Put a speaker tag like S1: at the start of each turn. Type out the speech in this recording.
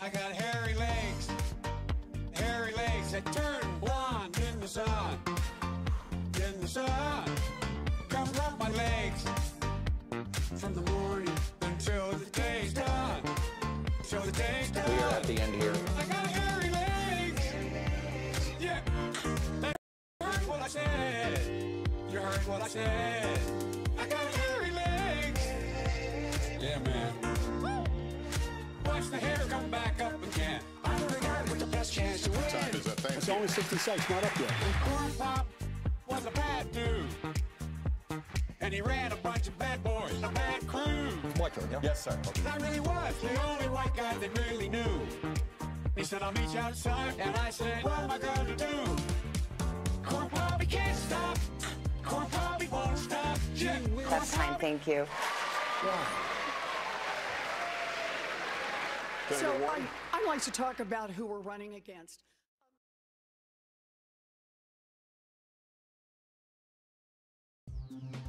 S1: I got hairy legs, hairy legs that turn blonde in the sun. In the sun, come rub my legs from the morning until the day's done. Till the day's done.
S2: We are at the end here.
S1: I got hairy legs. Yeah. You heard what I said. You heard what I said. I got hairy legs. Yeah, man. Watch the hair come back
S3: It's only 60 seconds, not up yet.
S1: Corn Pop was a bad dude. And he ran a bunch of bad boys, a bad crew.
S2: Yes, sir.
S1: I really was the only white guy that really knew. He said, I'll meet you outside. And I said, what am I gonna do? Corn Pop, he can't stop. Corn Pop, he won't stop. Yeah.
S4: That's time. Thank you.
S5: So I, I'd like to talk about who we're running against. Bye.